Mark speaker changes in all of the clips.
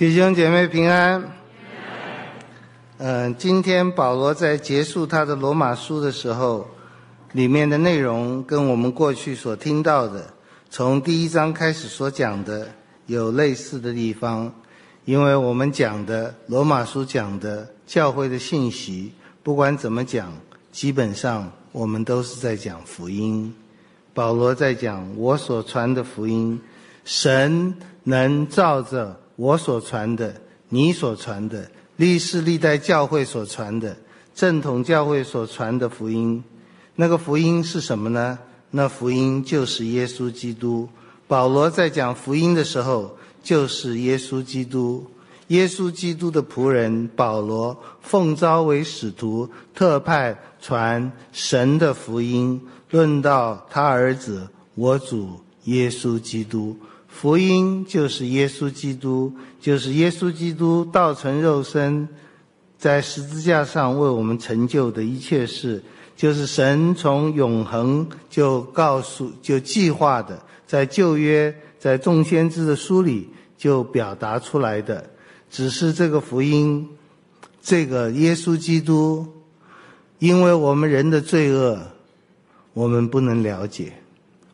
Speaker 1: 弟兄姐妹平安。嗯，今天保罗在结束他的罗马书的时候，里面的内容跟我们过去所听到的，从第一章开始所讲的有类似的地方。因为我们讲的罗马书讲的教会的信息，不管怎么讲，基本上我们都是在讲福音。保罗在讲我所传的福音，神能照着。我所传的，你所传的，历世历代教会所传的，正统教会所传的福音，那个福音是什么呢？那福音就是耶稣基督。保罗在讲福音的时候，就是耶稣基督。耶稣基督的仆人保罗奉召为使徒，特派传神的福音，论到他儿子我主耶稣基督。福音就是耶稣基督，就是耶稣基督道成肉身，在十字架上为我们成就的一切事，就是神从永恒就告诉、就计划的，在旧约、在众先知的书里就表达出来的。只是这个福音，这个耶稣基督，因为我们人的罪恶，我们不能了解，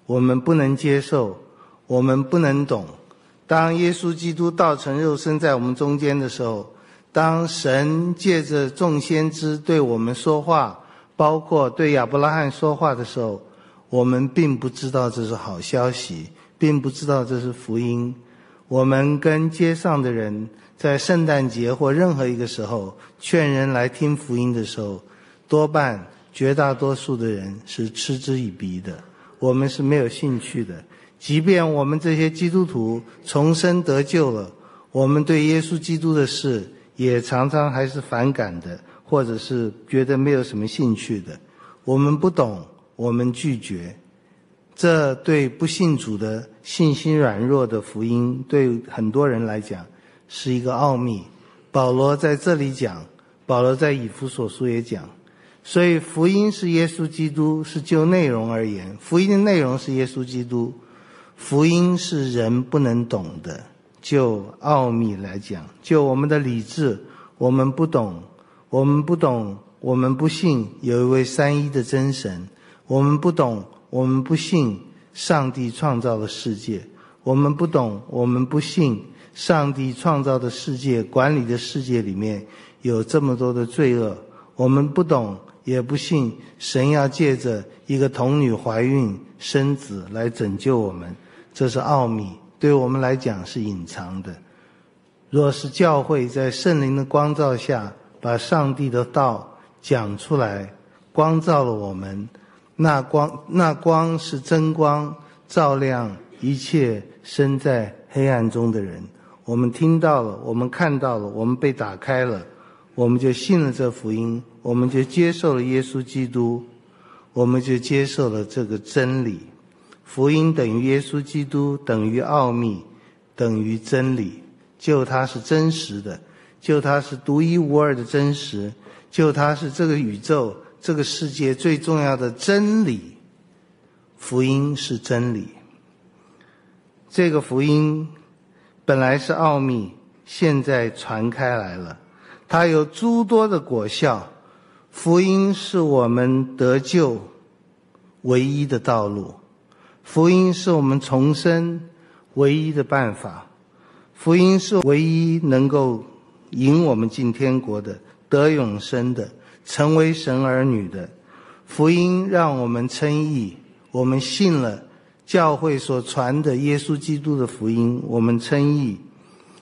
Speaker 1: 我们不能接受。我们不能懂，当耶稣基督道成肉身在我们中间的时候，当神借着众先知对我们说话，包括对亚伯拉罕说话的时候，我们并不知道这是好消息，并不知道这是福音。我们跟街上的人在圣诞节或任何一个时候劝人来听福音的时候，多半绝大多数的人是嗤之以鼻的，我们是没有兴趣的。即便我们这些基督徒重生得救了，我们对耶稣基督的事也常常还是反感的，或者是觉得没有什么兴趣的。我们不懂，我们拒绝。这对不信主的信心软弱的福音，对很多人来讲是一个奥秘。保罗在这里讲，保罗在以弗所书也讲。所以福音是耶稣基督，是就内容而言，福音的内容是耶稣基督。福音是人不能懂的，就奥秘来讲，就我们的理智，我们不懂，我们不懂，我们不信有一位三一的真神，我们不懂，我们不信上帝创造了世界，我们不懂，我们不信上帝创造的世界、管理的世界里面有这么多的罪恶，我们不懂，也不信神要借着一个童女怀孕生子来拯救我们。这是奥秘，对我们来讲是隐藏的。若是教会在圣灵的光照下，把上帝的道讲出来，光照了我们，那光那光是真光，照亮一切身在黑暗中的人。我们听到了，我们看到了，我们被打开了，我们就信了这福音，我们就接受了耶稣基督，我们就接受了这个真理。福音等于耶稣基督，等于奥秘，等于真理。就它是真实的，就它是独一无二的真实，就它是这个宇宙、这个世界最重要的真理。福音是真理。这个福音本来是奥秘，现在传开来了，它有诸多的果效。福音是我们得救唯一的道路。福音是我们重生唯一的办法，福音是唯一能够引我们进天国的、得永生的、成为神儿女的。福音让我们称义，我们信了教会所传的耶稣基督的福音，我们称义。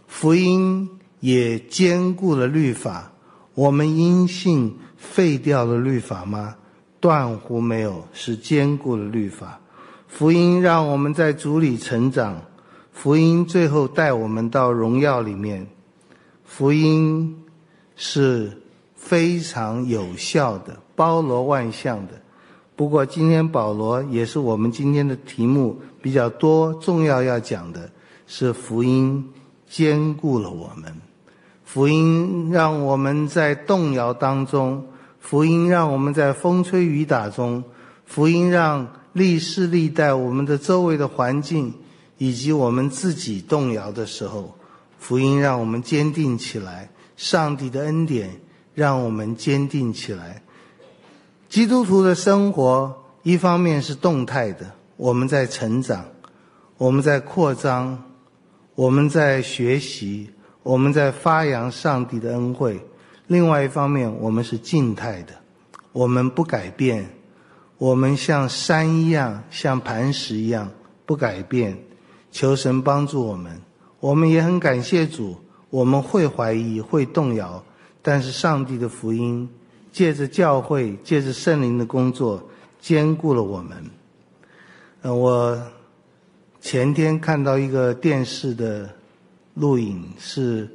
Speaker 1: 福音也兼顾了律法，我们因信废掉了律法吗？断乎没有，是兼顾了律法。福音让我们在主里成长，福音最后带我们到荣耀里面。福音是非常有效的，包罗万象的。不过今天保罗也是我们今天的题目比较多、重要要讲的是福音兼顾了我们。福音让我们在动摇当中，福音让我们在风吹雨打中，福音让。历世历代，我们的周围的环境以及我们自己动摇的时候，福音让我们坚定起来，上帝的恩典让我们坚定起来。基督徒的生活，一方面是动态的，我们在成长，我们在扩张，我们在学习，我们在发扬上帝的恩惠；另外一方面，我们是静态的，我们不改变，我们像山一样，像磐石一样不改变。求神帮助我们，我们也很感谢主。我们会怀疑，会动摇，但是上帝的福音。借着教会，借着圣灵的工作，兼顾了我们。呃，我前天看到一个电视的录影，是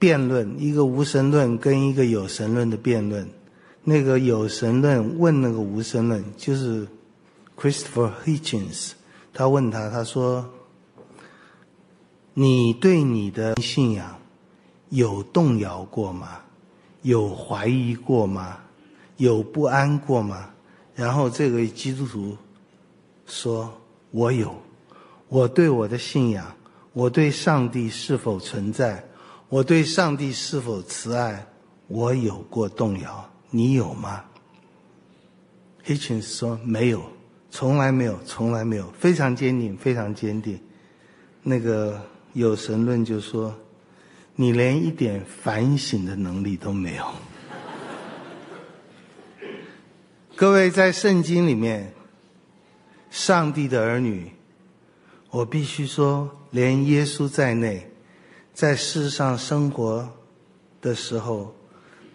Speaker 1: 辩论，一个无神论跟一个有神论的辩论。那个有神论问那个无神论，就是 Christopher Hitchens，他问他，他说：“你对你的信仰有动摇过吗？”有怀疑过吗？有不安过吗？然后这个基督徒说：“我有，我对我的信仰，我对上帝是否存在，我对上帝是否慈爱，我有过动摇。你有吗？”Hitchens 说：“没有，从来没有，从来没有，非常坚定，非常坚定。”那个有神论就说。你连一点反省的能力都没有。各位在圣经里面，上帝的儿女，我必须说，连耶稣在内，在世上生活的时候，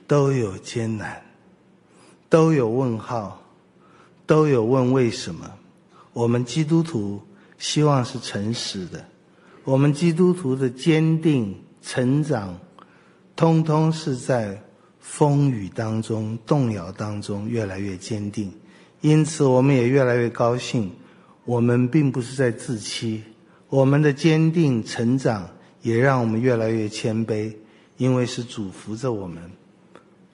Speaker 1: 都有艰难，都有问号，都有问为什么。我们基督徒希望是诚实的，我们基督徒的坚定。成长，通通是在风雨当中、动摇当中越来越坚定，因此我们也越来越高兴。我们并不是在自欺，我们的坚定成长也让我们越来越谦卑，因为是主扶着我们。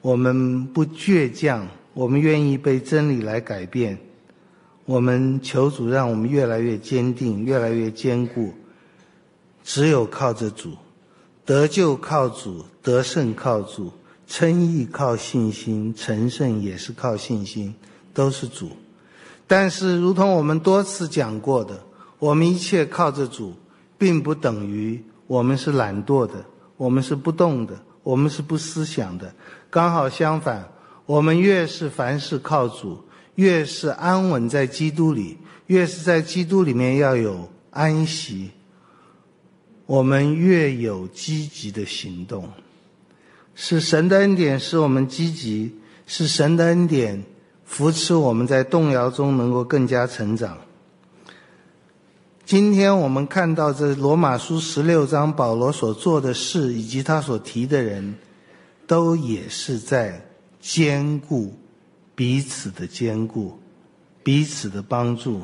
Speaker 1: 我们不倔强，我们愿意被真理来改变。我们求主让我们越来越坚定，越来越坚固。只有靠着主。得救靠主，得胜靠主，称义靠信心，成圣也是靠信心，都是主。但是，如同我们多次讲过的，我们一切靠着主，并不等于我们是懒惰的，我们是不动的，我们是不思想的。刚好相反，我们越是凡事靠主，越是安稳在基督里，越是在基督里面要有安息。我们越有积极的行动，是神的恩典使我们积极，是神的恩典扶持我们在动摇中能够更加成长。今天我们看到这罗马书十六章保罗所做的事，以及他所提的人，都也是在兼顾彼此的兼顾，彼此的帮助。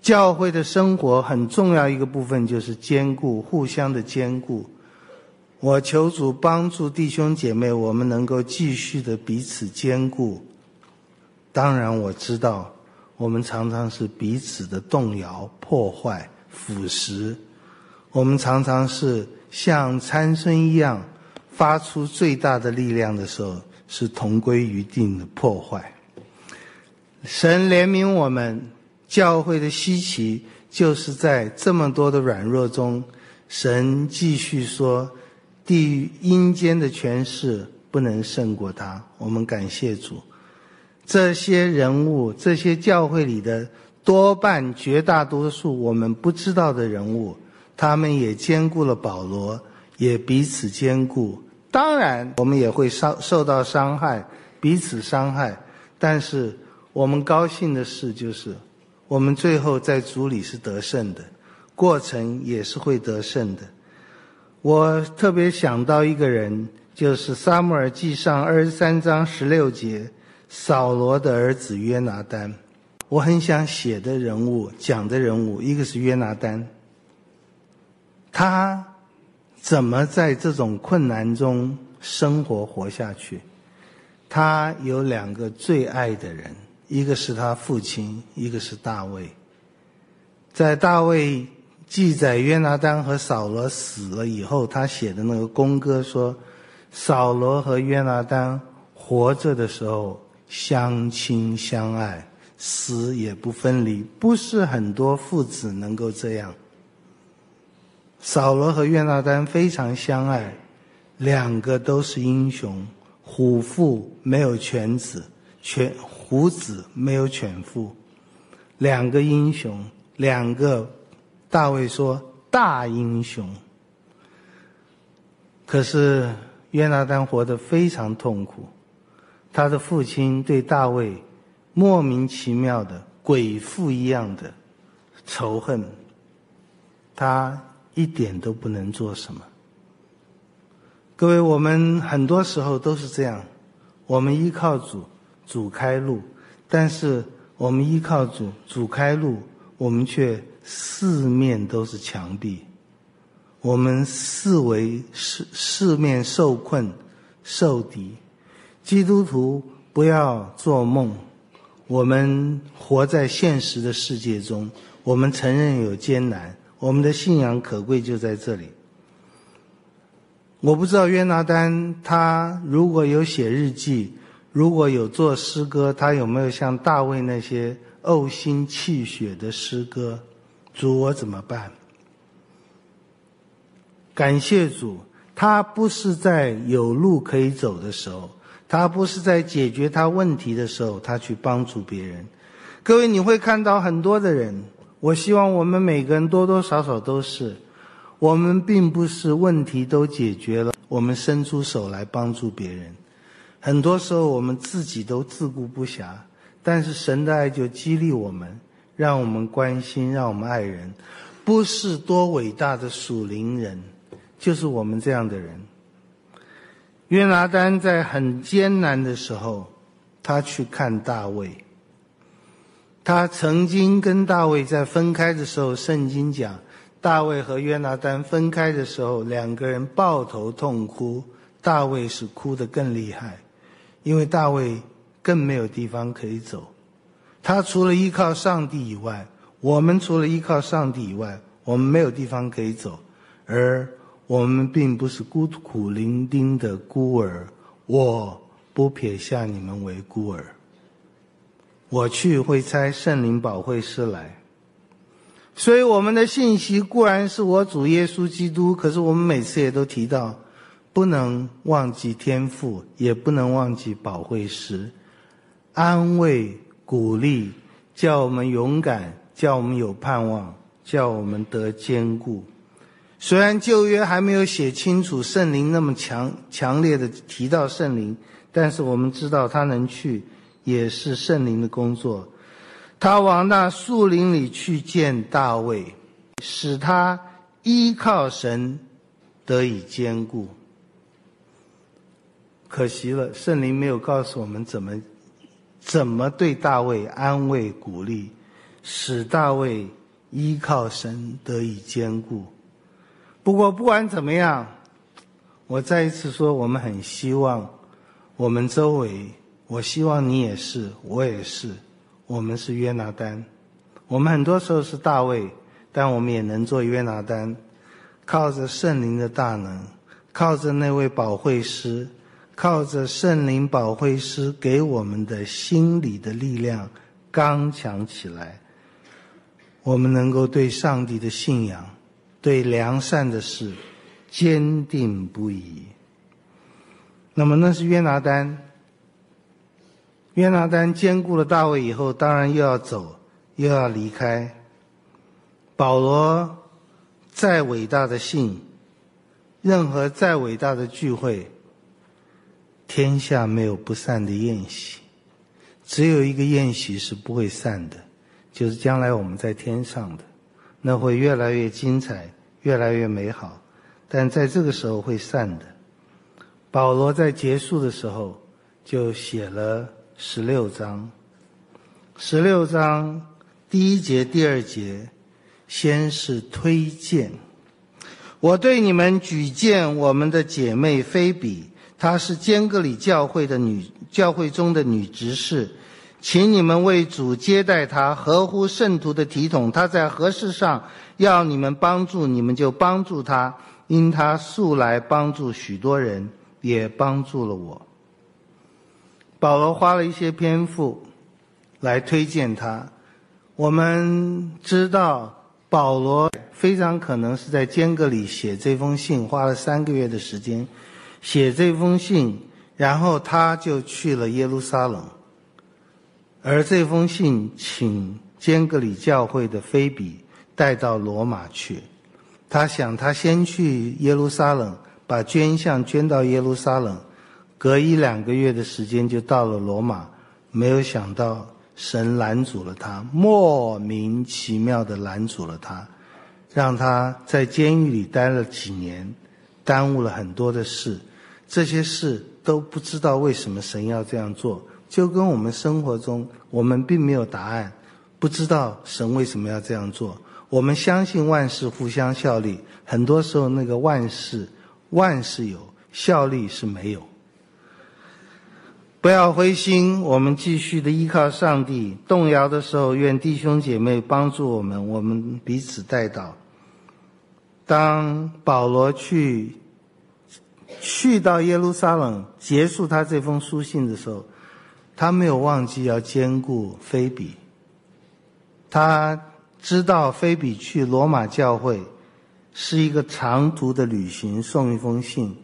Speaker 1: 教会的生活很重要一个部分就是兼顾，互相的兼顾。我求主帮助弟兄姐妹，我们能够继续的彼此兼顾。当然，我知道我们常常是彼此的动摇、破坏、腐蚀。我们常常是像参孙一样，发出最大的力量的时候，是同归于尽的破坏。神怜悯我们。教会的稀奇，就是在这么多的软弱中，神继续说：地狱阴间的权势不能胜过他。我们感谢主，这些人物，这些教会里的多半绝大多数我们不知道的人物，他们也兼顾了保罗，也彼此兼顾。当然，我们也会伤受到伤害，彼此伤害。但是我们高兴的事就是。我们最后在主里是得胜的，过程也是会得胜的。我特别想到一个人，就是撒母耳记上二十三章十六节，扫罗的儿子约拿丹。我很想写的人物，讲的人物，一个是约拿丹。他怎么在这种困难中生活活下去？他有两个最爱的人。一个是他父亲，一个是大卫。在大卫记载约拿丹和扫罗死了以后，他写的那个公歌说：“扫罗和约拿丹活着的时候相亲相爱，死也不分离。不是很多父子能够这样。扫罗和约拿丹非常相爱，两个都是英雄。虎父没有犬子，犬虎子没有犬父，两个英雄，两个。”大卫说：“大英雄。”可是约拿丹活得非常痛苦，他的父亲对大卫莫名其妙的鬼父一样的仇恨，他一点都不能做什么。各位，我们很多时候都是这样，我们依靠主，主开路，但是我们依靠主，主开路，我们却。四面都是墙壁，我们四围四四面受困、受敌。基督徒不要做梦，我们活在现实的世界中，我们承认有艰难，我们的信仰可贵就在这里。我不知道约拿丹他如果有写日记，如果有做诗歌，他有没有像大卫那些呕心泣血的诗歌？主，我怎么办？感谢主，他不是在有路可以走的时候，他不是在解决他问题的时候，他去帮助别人。各位，你会看到很多的人。我希望我们每个人多多少少都是，我们并不是问题都解决了，我们伸出手来帮助别人。很多时候我们自己都自顾不暇，但是神的爱就激励我们。让我们关心，让我们爱人，不是多伟大的属灵人，就是我们这样的人。约拿丹在很艰难的时候，他去看大卫。他曾经跟大卫在分开的时候，圣经讲，大卫和约拿丹分开的时候，两个人抱头痛哭。大卫是哭得更厉害，因为大卫更没有地方可以走。他除了依靠上帝以外，我们除了依靠上帝以外，我们没有地方可以走，而我们并不是孤苦伶仃的孤儿。我不撇下你们为孤儿。我去会差圣灵保惠师来，所以我们的信息固然是我主耶稣基督，可是我们每次也都提到，不能忘记天赋，也不能忘记保惠师，安慰。鼓励，叫我们勇敢，叫我们有盼望，叫我们得坚固。虽然旧约还没有写清楚圣灵那么强强烈的提到圣灵，但是我们知道他能去，也是圣灵的工作。他往那树林里去见大卫，使他依靠神得以坚固。可惜了，圣灵没有告诉我们怎么。怎么对大卫安慰鼓励，使大卫依靠神得以坚固？不过不管怎么样，我再一次说，我们很希望我们周围，我希望你也是，我也是，我们是约拿丹。我们很多时候是大卫，但我们也能做约拿丹，靠着圣灵的大能，靠着那位保惠师。靠着圣灵保惠师给我们的心理的力量，刚强起来，我们能够对上帝的信仰、对良善的事坚定不移。那么那是约拿丹。约拿丹兼顾了大卫以后，当然又要走，又要离开。保罗再伟大的信，任何再伟大的聚会。天下没有不散的宴席，只有一个宴席是不会散的，就是将来我们在天上的，那会越来越精彩，越来越美好，但在这个时候会散的。保罗在结束的时候就写了十六章，十六章第一节、第二节，先是推荐，我对你们举荐我们的姐妹菲比。她是坚格里教会的女教会中的女执事，请你们为主接待她，合乎圣徒的体统。她在何事上要你们帮助，你们就帮助她，因她素来帮助许多人，也帮助了我。保罗花了一些篇幅来推荐他。我们知道，保罗非常可能是在间隔里写这封信，花了三个月的时间写这封信，然后他就去了耶路撒冷。而这封信请坚格里教会的菲比带到罗马去，他想他先去耶路撒冷把捐项捐到耶路撒冷，隔一两个月的时间就到了罗马，没有想到神拦阻了他，莫名其妙的拦阻了他，让他在监狱里待了几年，耽误了很多的事，这些事都不知道为什么神要这样做。就跟我们生活中，我们并没有答案，不知道神为什么要这样做。我们相信万事互相效力，很多时候那个万事，万事有效力是没有。不要灰心，我们继续的依靠上帝。动摇的时候，愿弟兄姐妹帮助我们，我们彼此带到。当保罗去去到耶路撒冷结束他这封书信的时候。他没有忘记要兼顾菲比，他知道菲比去罗马教会是一个长途的旅行，送一封信，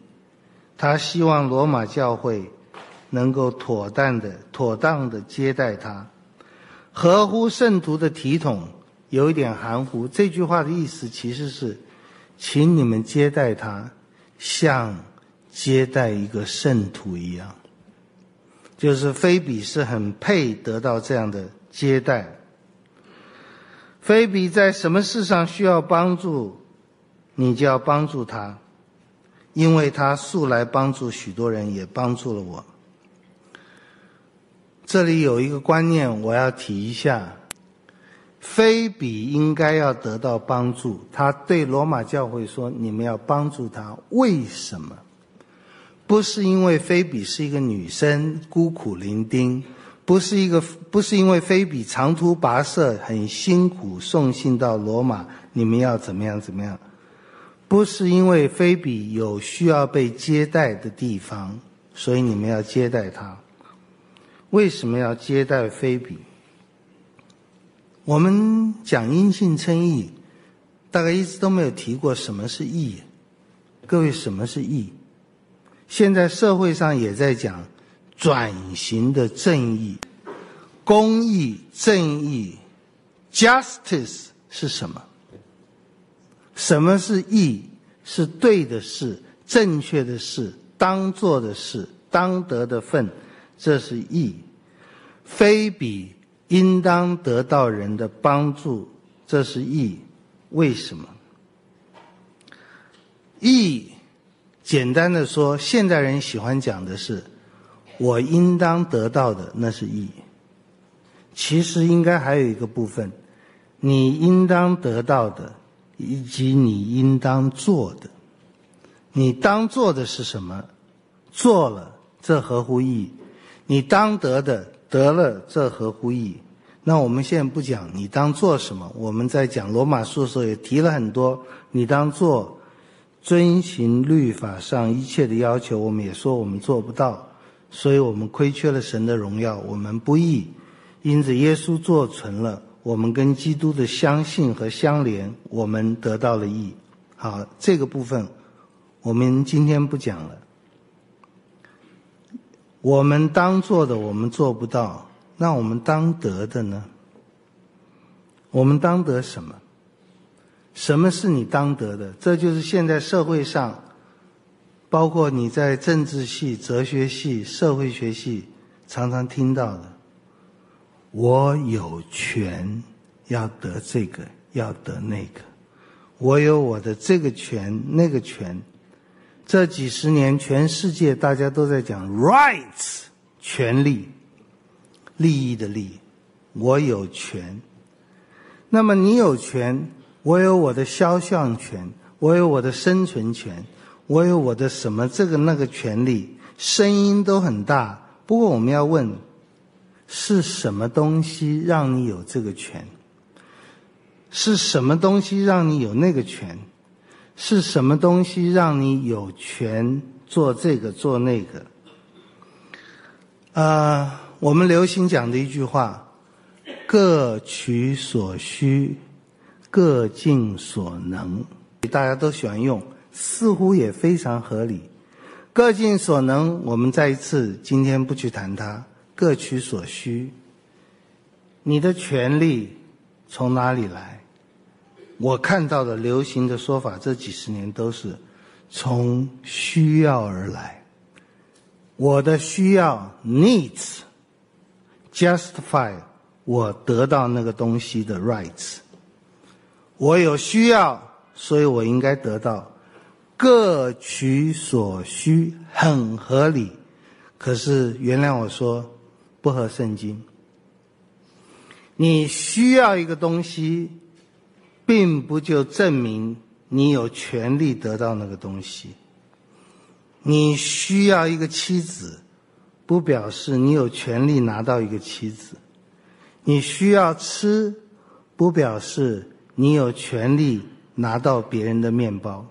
Speaker 1: 他希望罗马教会能够妥当的、妥当的接待他，合乎圣徒的体统，有一点含糊。这句话的意思其实是，请你们接待他，像接待一个圣徒一样。就是菲比是很配得到这样的接待。菲比在什么事上需要帮助，你就要帮助他，因为他素来帮助许多人，也帮助了我。这里有一个观念我要提一下：菲比应该要得到帮助。他对罗马教会说：“你们要帮助他，为什么？”不是因为菲比是一个女生孤苦伶仃，不是一个不是因为菲比长途跋涉很辛苦送信到罗马，你们要怎么样怎么样？不是因为菲比有需要被接待的地方，所以你们要接待他。为什么要接待菲比？我们讲因信称义，大概一直都没有提过什么是义。各位，什么是义？现在社会上也在讲转型的正义、公义、正义，justice 是什么？什么是义？是对的事、正确的事、当做的事、当得的份，这是义。非彼应当得到人的帮助，这是义。为什么？义。简单的说，现代人喜欢讲的是“我应当得到的”，那是义。其实应该还有一个部分，你应当得到的，以及你应当做的。你当做的是什么？做了，这合乎义；你当得的，得了，这合乎义。那我们现在不讲你当做什么，我们在讲罗马书的时候也提了很多，你当做。遵循律法上一切的要求，我们也说我们做不到，所以我们亏缺了神的荣耀，我们不义。因此，耶稣做成了我们跟基督的相信和相连，我们得到了义。好，这个部分我们今天不讲了。我们当做的我们做不到，那我们当得的呢？我们当得什么？什么是你当得的？这就是现在社会上，包括你在政治系、哲学系、社会学系常常听到的。我有权要得这个，要得那个，我有我的这个权那个权。这几十年，全世界大家都在讲 rights，权利、利益的利，我有权。那么你有权。我有我的肖像权，我有我的生存权，我有我的什么这个那个权利，声音都很大。不过我们要问，是什么东西让你有这个权？是什么东西让你有那个权？是什么东西让你有权做这个做那个？啊，我们流行讲的一句话：各取所需，各尽所能。大家都喜欢用，似乎也非常合理。各尽所能，我们再一次今天不去谈它。各取所需，你的权利从哪里来？我看到的流行的说法，这几十年都是从需要而来。我的需要 needs justify 我得到那个东西的 rights。我有需要，所以我应该得到。各取所需很合理，可是原谅我说。不合圣经。你需要一个东西，并不就证明你有权利得到那个东西。你需要一个妻子，不表示你有权利拿到一个妻子。你需要吃，不表示你有权利拿到别人的面包。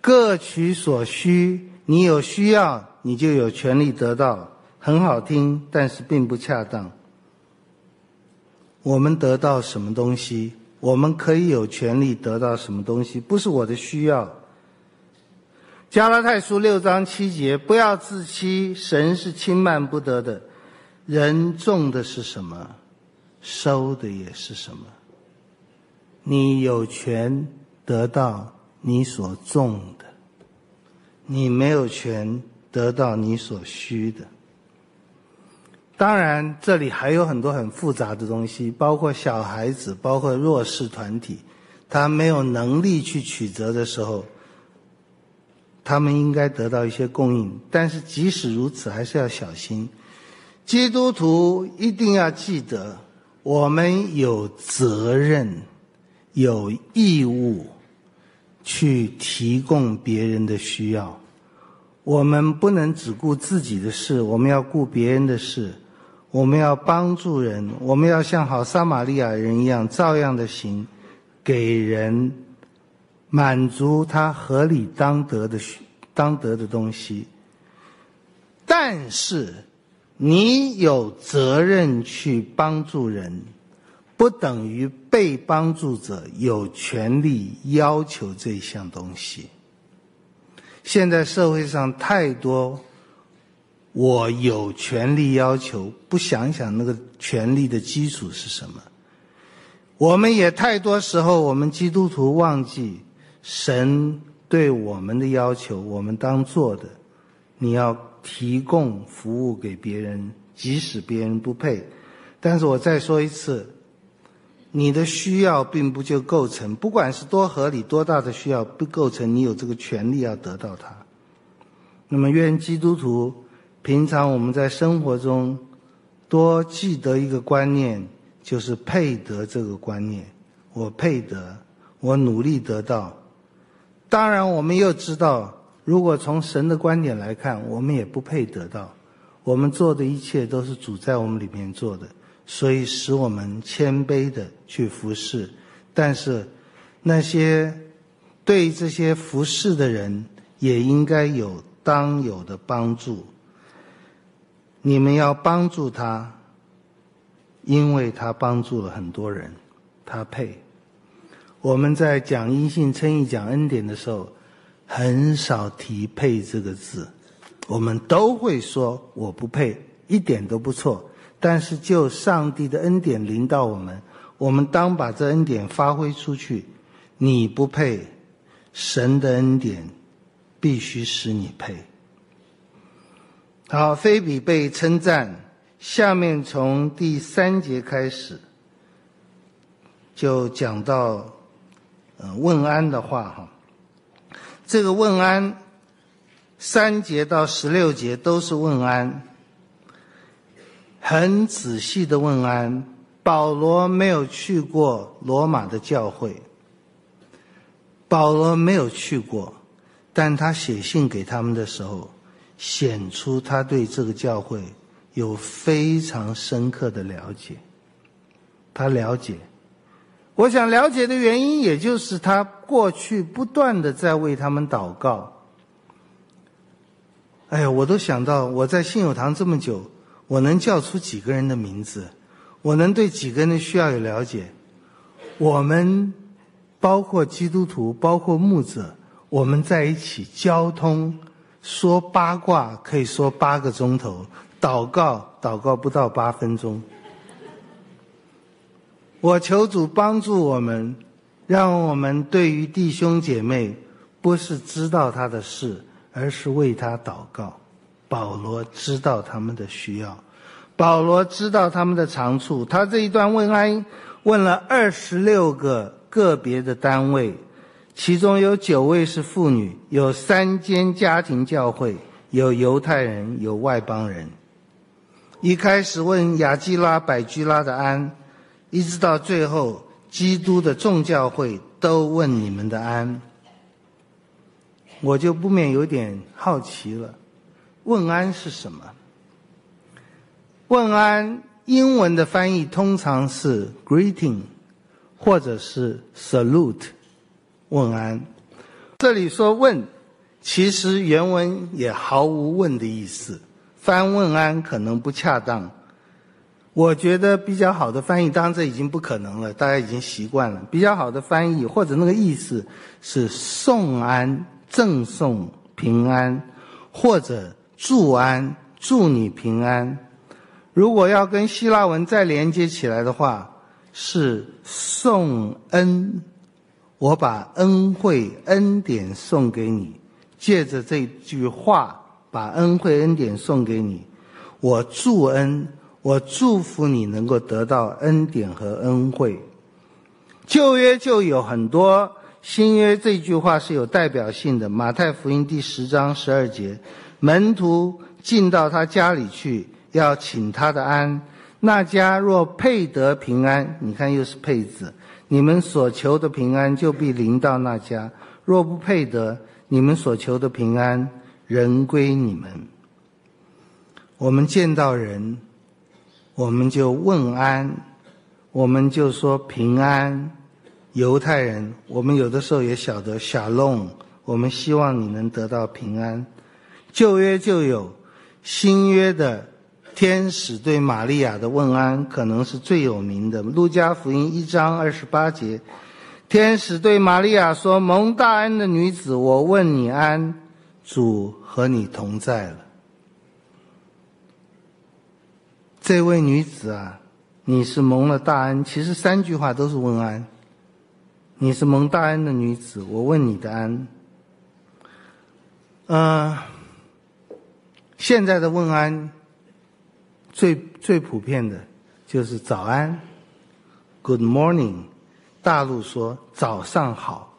Speaker 1: 各取所需，你有需要，你就有权利得到。很好听，但是并不恰当。我们得到什么东西，我们可以有权利得到什么东西，不是我的需要。加拉太书六章七节，不要自欺，神是轻慢不得的。人种的是什么，收的也是什么。你有权得到你所种的，你没有权得到你所需的。当然，这里还有很多很复杂的东西，包括小孩子，包括弱势团体，他没有能力去取责的时候，他们应该得到一些供应。但是即使如此，还是要小心。基督徒一定要记得，我们有责任、有义务去提供别人的需要。我们不能只顾自己的事，我们要顾别人的事。我们要帮助人，我们要像好撒玛利亚人一样，照样的行，给人满足他合理当得的当得的东西。但是，你有责任去帮助人，不等于被帮助者有权利要求这项东西。现在社会上太多。我有权利要求，不想想那个权利的基础是什么？我们也太多时候，我们基督徒忘记神对我们的要求，我们当做的，你要提供服务给别人，即使别人不配。但是我再说一次，你的需要并不就构成，不管是多合理、多大的需要，不构成你有这个权利要得到它。那么，愿基督徒。平常我们在生活中多记得一个观念，就是配得这个观念。我配得，我努力得到。当然，我们又知道，如果从神的观点来看，我们也不配得到。我们做的一切都是主在我们里面做的，所以使我们谦卑的去服侍。但是，那些对这些服侍的人，也应该有当有的帮助。你们要帮助他，因为他帮助了很多人，他配。我们在讲因信称义、讲恩典的时候，很少提“配”这个字，我们都会说我不配，一点都不错。但是就上帝的恩典临到我们，我们当把这恩典发挥出去。你不配，神的恩典必须使你配。好，菲比被称赞。下面从第三节开始，就讲到，呃，问安的话哈。这个问安，三节到十六节都是问安，很仔细的问安。保罗没有去过罗马的教会，保罗没有去过，但他写信给他们的时候。显出他对这个教会有非常深刻的了解。他了解，我想了解的原因，也就是他过去不断的在为他们祷告。哎呀，我都想到我在信友堂这么久，我能叫出几个人的名字，我能对几个人的需要有了解。我们包括基督徒，包括牧者，我们在一起交通，说八卦可以说八个钟头，祷告祷告不到八分钟。我求主帮助我们，让我们对于弟兄姐妹，不是知道他的事。而是为他祷告。保罗知道他们的需要，保罗知道他们的长处。他这一段问安问了二十六个个别的单位，其中有九位是妇女，有三间家庭教会，有犹太人，有外邦人。一开始问雅基拉、百居拉的安，一直到最后，基督的众教会都问你们的安。我就不免有点好奇了，问安是什么？问安英文的翻译通常是 greeting，或者是 salute，问安。这里说问，其实原文也毫无问的意思，翻问安可能不恰当。我觉得比较好的翻译，当然这已经不可能了，大家已经习惯了。比较好的翻译或者那个意思是送安。赠送平安，或者祝安，祝你平安。如果要跟希腊文再连接起来的话，是送恩。我把恩惠、恩典送给你，借着这句话，把恩惠、恩典送给你。我祝恩，我祝福你能够得到恩典和恩惠。旧约就有很多。新约这句话是有代表性的。马太福音第十章十二节，门徒进到他家里去，要请他的安。那家若配得平安，你看又是配字，你们所求的平安就必临到那家；若不配得，你们所求的平安仍归你们。我们见到人，我们就问安，我们就说平安。犹太人，我们有的时候也晓得小龙，我们希望你能得到平安。旧约就有，新约的天使对玛利亚的问安，可能是最有名的。路加福音一章二十八节，天使对玛利亚说：“蒙大恩的女子，我问你安，主和你同在了。”这位女子啊，你是蒙了大恩。其实三句话都是问安。你是蒙大恩的女子，我问你的安。嗯，现在的问安最最普遍的就是早安，Good morning。大陆说早上好，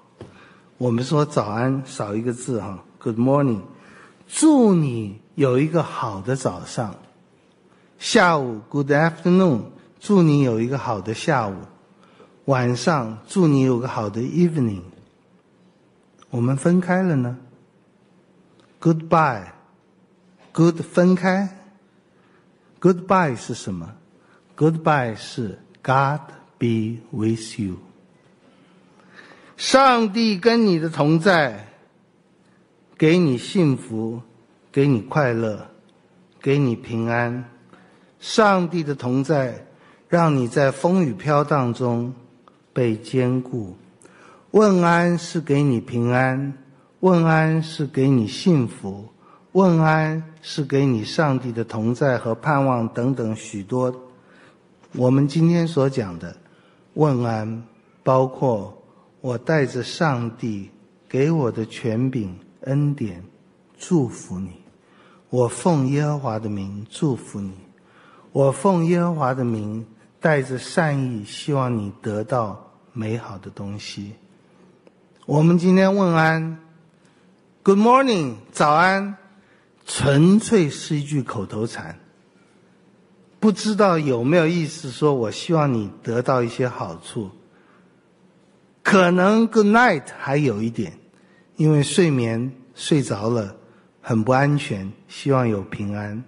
Speaker 1: 我们说早安少一个字哈，Good morning。祝你有一个好的早上。下午 Good afternoon，祝你有一个好的下午。晚上祝你有个好的 evening。我们分开了呢。Goodbye，good 分开。Goodbye 是什么？Goodbye 是 God be with you。上帝跟你的同在，给你幸福，给你快乐，给你平安。上帝的同在，让你在风雨飘荡中。被坚固，问安是给你平安，问安是给你幸福，问安是给你上帝的同在和盼望等等许多。我们今天所讲的问安，包括我带着上帝给我的权柄恩典祝福你，我奉耶和华的名祝福你，我奉耶和华的名带着善意，希望你得到。美好的东西。我们今天问安，Good morning，早安，纯粹是一句口头禅，不知道有没有意思。说我希望你得到一些好处。可能 Good night 还有一点，因为睡眠睡着了很不安全，希望有平安。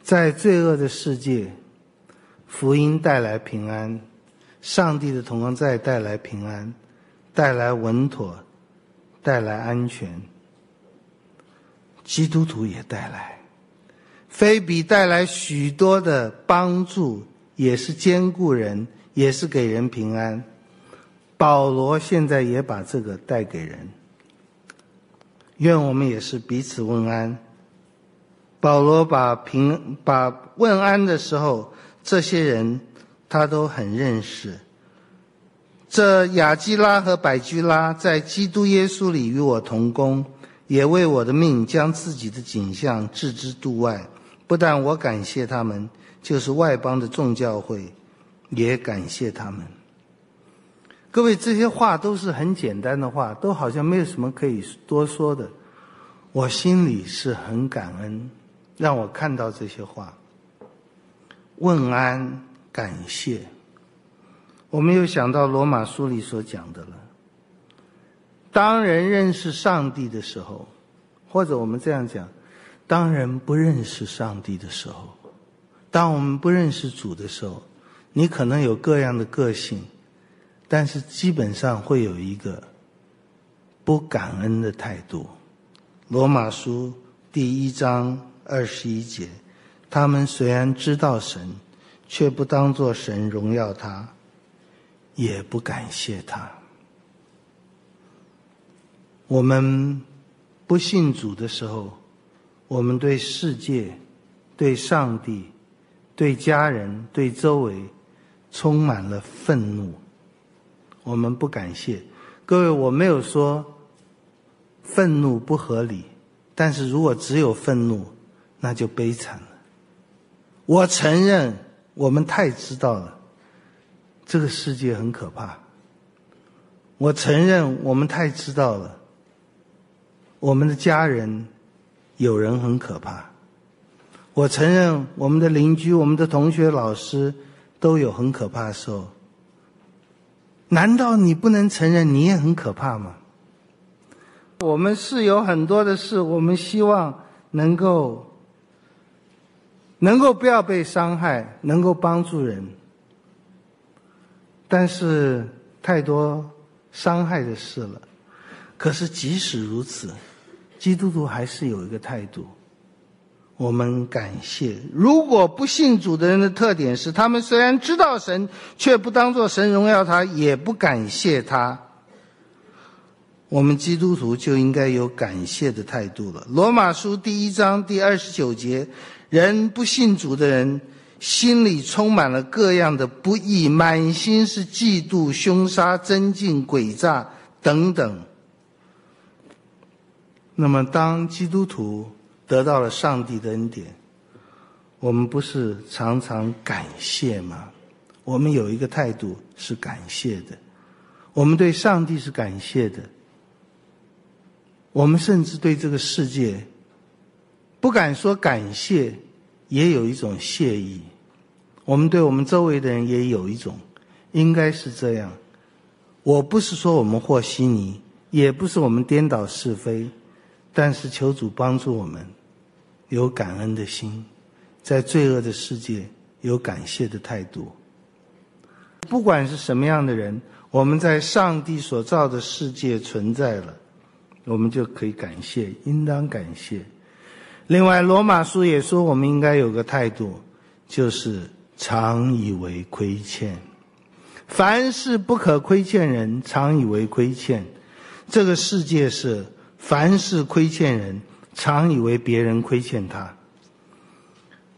Speaker 1: 在罪恶的世界，福音带来平安，上帝的同光在带来平安，带来稳妥，带来安全。基督徒也带来，非比带来许多的帮助，也是兼顾人，也是给人平安。保罗现在也把这个带给人。愿我们也是彼此问安。保罗把平把问安的时候，这些人他都很认识。这雅基拉和百居拉在基督耶稣里与我同工。也为我的命将自己的景象置之度外，不但我感谢他们，就是外邦的众教会也感谢他们。各位，这些话都是很简单的话，都好像没有什么可以多说的。我心里是很感恩，让我看到这些话，问安感谢。我们又想到罗马书里所讲的了。当人认识上帝的时候，或者我们这样讲，当人不认识上帝的时候，当我们不认识主的时候，你可能有各样的个性，但是基本上会有一个不感恩的态度。罗马书第一章二十一节，他们虽然知道神，却不当作神荣耀他，也不感谢他。我们不信主的时候，我们对世界、对上帝、对家人、对周围充满了愤怒。我们不感谢各位，我没有说愤怒不合理，但是如果只有愤怒，那就悲惨了。我承认，我们太知道了这个世界很可怕。我承认，我们太知道了。我们的家人，有人很可怕。我承认，我们的邻居、我们的同学、老师都有很可怕的时候。难道你不能承认你也很可怕吗？我们是有很多的事，我们希望能够能够不要被伤害，能够帮助人。但是太多伤害的事了。可是即使如此。基督徒还是有一个态度，我们感谢。如果不信主的人的特点是，他们虽然知道神，却不当作神荣耀他，也不感谢他。我们基督徒就应该有感谢的态度了。罗马书第一章第二十九节：人不信主的人，心里充满了各样的不义，满心是嫉妒、凶杀、增进、诡诈等等。那么，当基督徒得到了上帝的恩典，我们不是常常感谢吗？我们有一个态度是感谢的，我们对上帝是感谢的，我们甚至对这个世界不敢说感谢，也有一种谢意。我们对我们周围的人也有一种，应该是这样。我不是说我们和稀泥，也不是我们颠倒是非。但是求主帮助我们，有感恩的心，在罪恶的世界有感谢的态度。不管是什么样的人，我们在上帝所造的世界存在了，我们就可以感谢，应当感谢。另外，罗马书也说，我们应该有个态度，就是常以为亏欠，凡事不可亏欠人，常以为亏欠。这个世界是。凡是亏欠人，常以为别人亏欠他。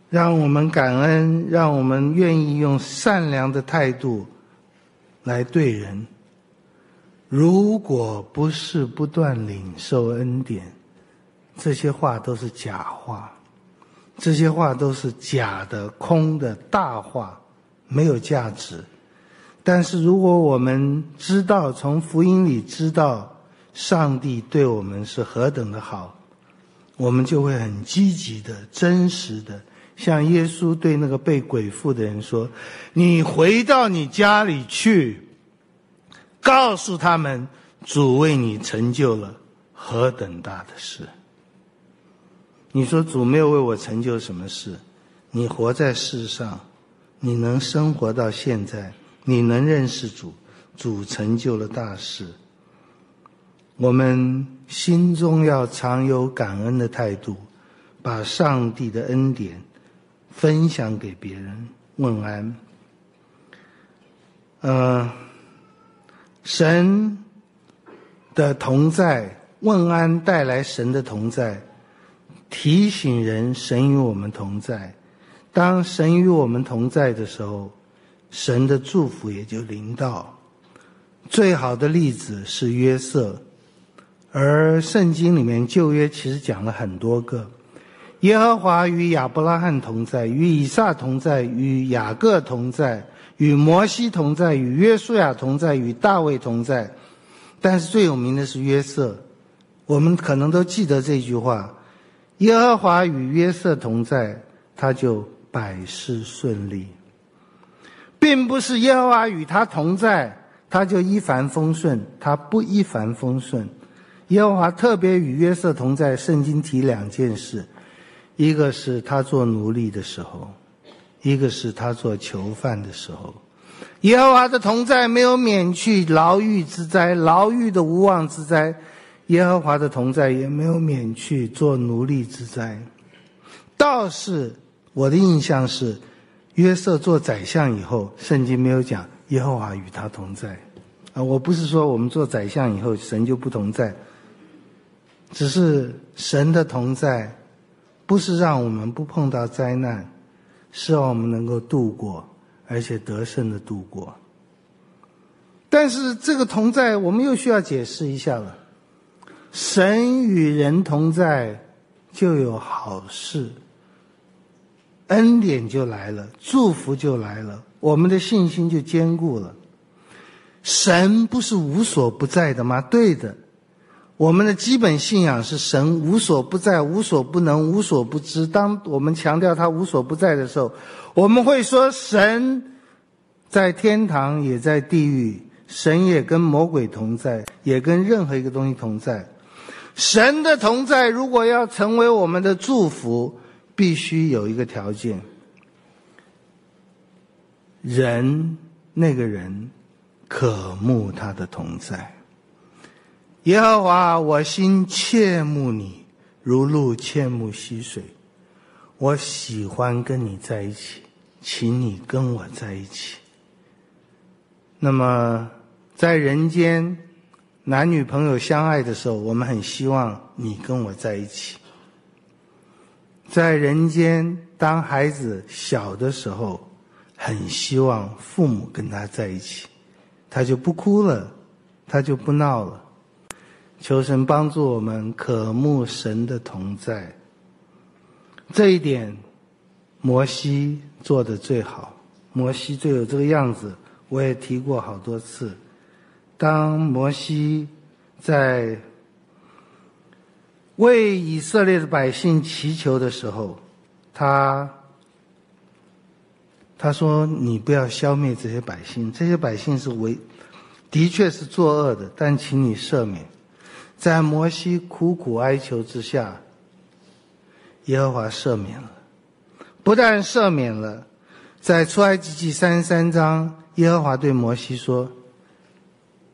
Speaker 1: 让我们感恩，让我们愿意用善良的态度来对人。如果不是不断领受恩典，这些话都是假话，这些话都是假的、空的大话，没有价值。但是如果我们知道从福音里知道。上帝对我们是何等的好，我们就会很积极的、真实的，像耶稣对那个被鬼附的人说：“你回到你家里去，告诉他们，主为你成就了何等大的事。”你说主没有为我成就什么事，你活在世上，你能生活到现在，你能认识主，主成就了大事。我们心中要常有感恩的态度，把上帝的恩典分享给别人，问安。嗯，神的同在，问安带来神的同在，提醒人神与我们同在。当神与我们同在的时候，神的祝福也就临到。最好的例子是约瑟。而圣经里面旧约其实讲了很多个，耶和华与亚伯拉罕同在，与以撒同在，与雅各同在，与摩西同在，与约书亚同在，与大卫同在。但是最有名的是约瑟，我们可能都记得这句话：耶和华与约瑟同在，他就百事顺利，并不是耶和华与他同在，他就一帆风顺，他不一帆风顺。耶和华特别与约瑟同在。圣经提两件事，一个是他做奴隶的时候，一个是他做囚犯的时候。耶和华的同在没有免去牢狱之灾，牢狱的无妄之灾；耶和华的同在也没有免去做奴隶之灾。倒是我的印象是，约瑟做宰相以后，圣经没有讲耶和华与他同在。啊，我不是说我们做宰相以后神就不同在。只是神的同在，不是让我们不碰到灾难，是让我们能够度过，而且得胜的度过。但是这个同在，我们又需要解释一下了。神与人同在，就有好事，恩典就来了，祝福就来了，我们的信心就坚固了。神不是无所不在的吗？对的。我们的基本信仰是神无所不在、无所不能、无所不知。当我们强调他无所不在的时候，我们会说神在天堂也在地狱，神也跟魔鬼同在，也跟任何一个东西同在。神的同在如果要成为我们的祝福，必须有一个条件：人那个人渴慕他的同在。耶和华，我心切慕你，如鹿切慕溪水。我喜欢跟你在一起，请你跟我在一起。那么，在人间男女朋友相爱的时候，我们很希望你跟我在一起。在人间，当孩子小的时候，很希望父母跟他在一起，他就不哭了，他就不闹了。求神帮助我们渴慕神的同在，这一点，摩西做的最好，摩西最有这个样子。我也提过好多次，当摩西在为以色列的百姓祈求的时候，他他说：“你不要消灭这些百姓，这些百姓是为的确是作恶的，但请你赦免。”在摩西苦苦哀求之下，耶和华赦免了。不但赦免了，在出埃及记三十三章，耶和华对摩西说：“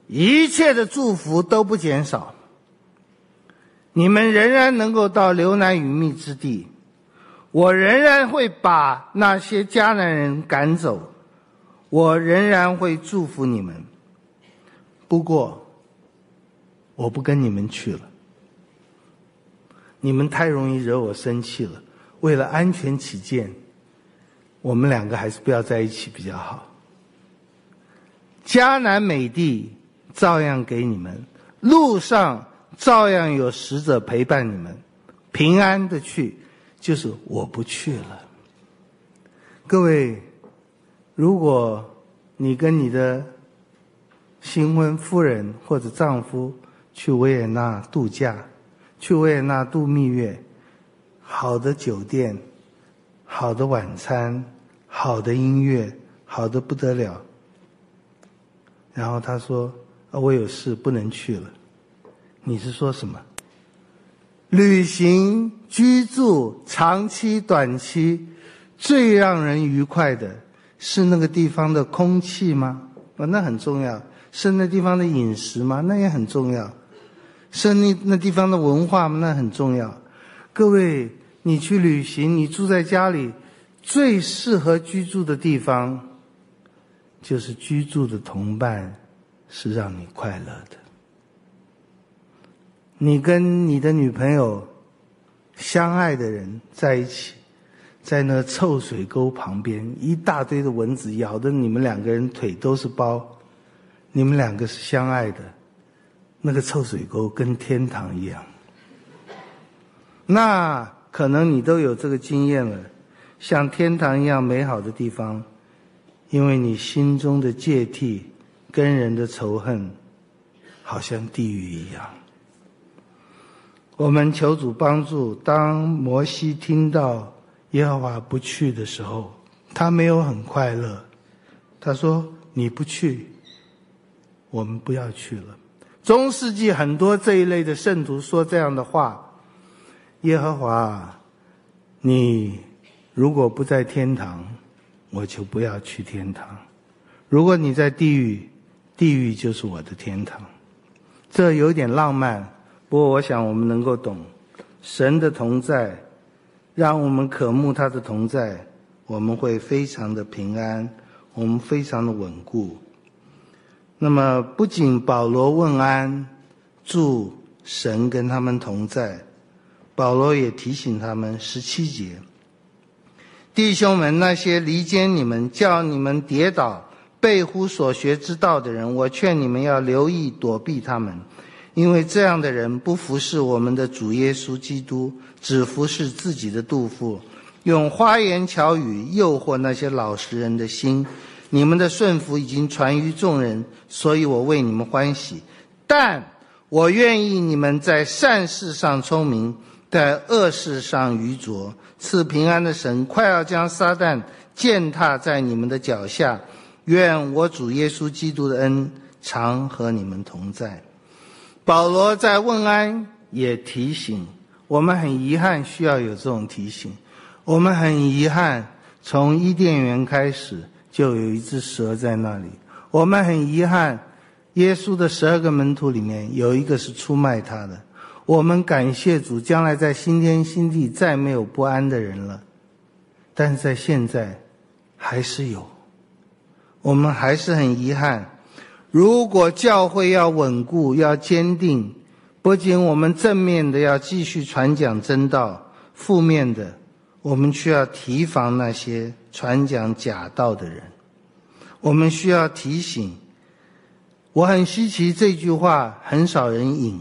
Speaker 1: 一切的祝福都不减少，你们仍然能够到流奶与蜜之地，我仍然会把那些迦南人赶走，我仍然会祝福你们。不过。”我不跟你们去了，你们太容易惹我生气了。为了安全起见，我们两个还是不要在一起比较好。迦南美地照样给你们，路上照样有使者陪伴你们，平安的去，就是我不去了。各位，如果你跟你的新婚夫人或者丈夫，去维也纳度假，去维也纳度蜜月，好的酒店，好的晚餐，好的音乐，好的不得了。然后他说：“我有事不能去了。”你是说什么？旅行、居住、长期、短期，最让人愉快的是那个地方的空气吗？啊，那很重要。是那地方的饮食吗？那也很重要。是那那地方的文化？那很重要。各位，你去旅行，你住在家里，最适合居住的地方，就是居住的同伴是让你快乐的。你跟你的女朋友相爱的人在一起，在那臭水沟旁边，一大堆的蚊子咬的你们两个人腿都是包，你们两个是相爱的，那个臭水沟跟天堂一样。那可能你都有这个经验了，像天堂一样美好的地方，因为你心中的芥蒂跟人的仇恨，好像地狱一样。我们求主帮助。当摩西听到耶和华不去的时候，他没有很快乐。他说：“你不去，我们不要去了。”中世纪很多这一类的圣徒说这样的话：“耶和华，你如果不在天堂，我就不要去天堂；如果你在地狱，地狱就是我的天堂。”这有点浪漫。不过，我想我们能够懂，神的同在，让我们渴慕他的同在，我们会非常的平安，我们非常的稳固。那么，不仅保罗问安，祝神跟他们同在，保罗也提醒他们十七节：弟兄们，那些离间你们、叫你们跌倒、背乎所学之道的人，我劝你们要留意躲避他们。因为这样的人不服侍我们的主耶稣基督，只服侍自己的杜甫，用花言巧语诱惑那些老实人的心。你们的顺服已经传于众人，所以我为你们欢喜。但我愿意你们在善事上聪明，在恶事上愚拙。赐平安的神快要将撒旦践踏在你们的脚下。愿我主耶稣基督的恩常和你们同在。保罗在问安也提醒我们，很遗憾需要有这种提醒。我们很遗憾，从伊甸园开始就有一只蛇在那里。我们很遗憾，耶稣的十二个门徒里面有一个是出卖他的。我们感谢主，将来在新天新地再没有不安的人了。但是在现在，还是有。我们还是很遗憾。如果教会要稳固、要坚定，不仅我们正面的要继续传讲真道，负面的，我们需要提防那些传讲假道的人。我们需要提醒，我很稀奇这句话很少人引。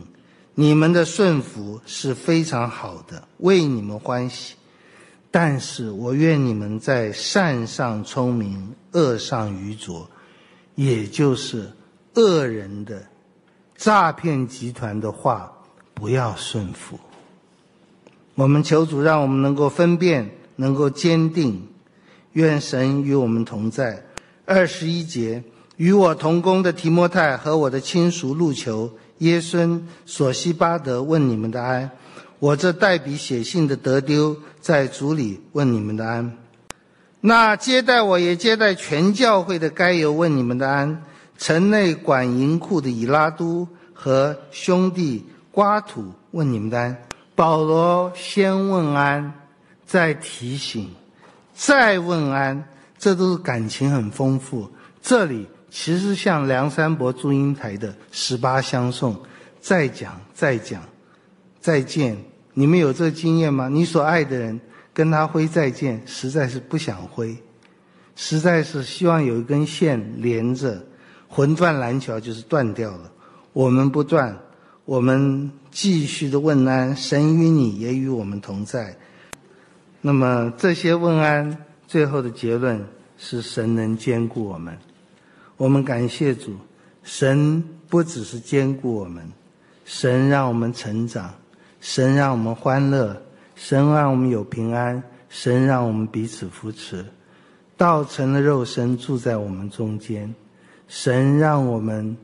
Speaker 1: 你们的顺服是非常好的，为你们欢喜。但是我愿你们在善上聪明，恶上愚拙，也就是。恶人的诈骗集团的话，不要顺服。我们求主，让我们能够分辨，能够坚定。愿神与我们同在。二十一节，与我同工的提摩太和我的亲属路求、耶孙、索西巴德问你们的安。我这代笔写信的德丢在主里问你们的安。那接待我也接待全教会的该由问你们的安。城内管银库的以拉都和兄弟瓜土问你们的安。保罗先问安，再提醒，再问安，这都是感情很丰富。这里其实像梁山伯祝英台的十八相送，再讲再讲，再见。你们有这个经验吗？你所爱的人跟他挥再见，实在是不想挥，实在是希望有一根线连着。魂断蓝桥就是断掉了，我们不断，我们继续的问安，神与你也与我们同在。那么这些问安最后的结论是神能兼顾我们，我们感谢主，神不只是兼顾我们，神让我们成长，神让我们欢乐，神让我们有平安，神让我们彼此扶持，道成了肉身住在我们中间。神让我们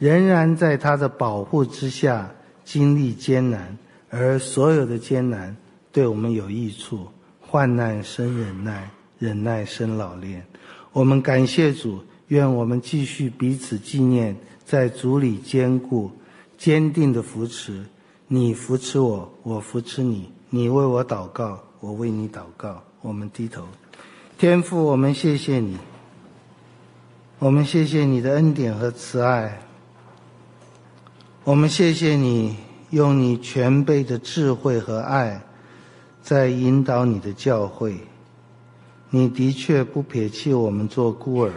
Speaker 1: 仍然在他的保护之下经历艰难，而所有的艰难对我们有益处，患难生忍耐，忍耐生老练。我们感谢主，愿我们继续彼此纪念，在主里坚固、坚定的扶持。你扶持我，我扶持你。你为我祷告，我为你祷告。我们低头，天父，我们谢谢你。我们谢谢你的恩典和慈爱。我们谢谢你用你全备的智慧和爱，在引导你的教会。你的确不撇弃我们做孤儿。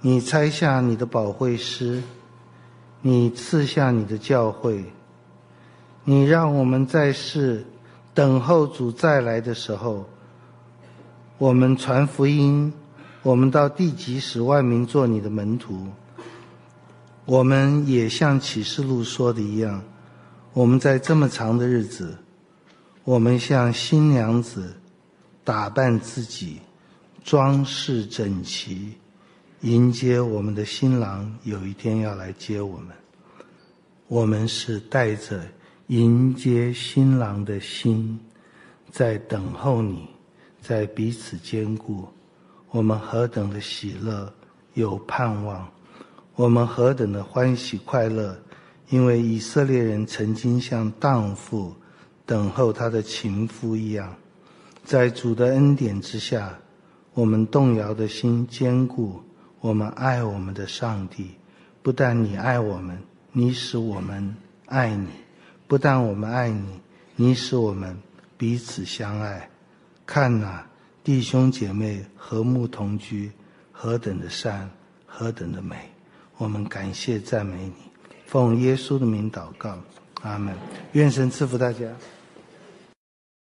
Speaker 1: 你拆下你的宝会师，你赐下你的教会。你让我们在世等候主再来的时候，我们传福音，我们到地极使万民做你的门徒。我们也像启示录说的一样，我们在这么长的日子，我们像新娘子打扮自己，装饰整齐，迎接我们的新郎有一天要来接我们。我们是带着迎接新郎的心，在等候你，在彼此兼顾。我们何等的喜乐，有盼望。我们何等的欢喜快乐，因为以色列人曾经像荡妇等候他的情夫一样，在主的恩典之下，我们动摇的心坚固。我们爱我们的上帝，不但你爱我们，你使我们爱你；不但我们爱你，你使我们彼此相爱。看呐，弟兄姐妹和睦同居，何等的善，何等的美！我们感谢赞美你，奉耶稣的名祷告，阿门。愿神赐福大家。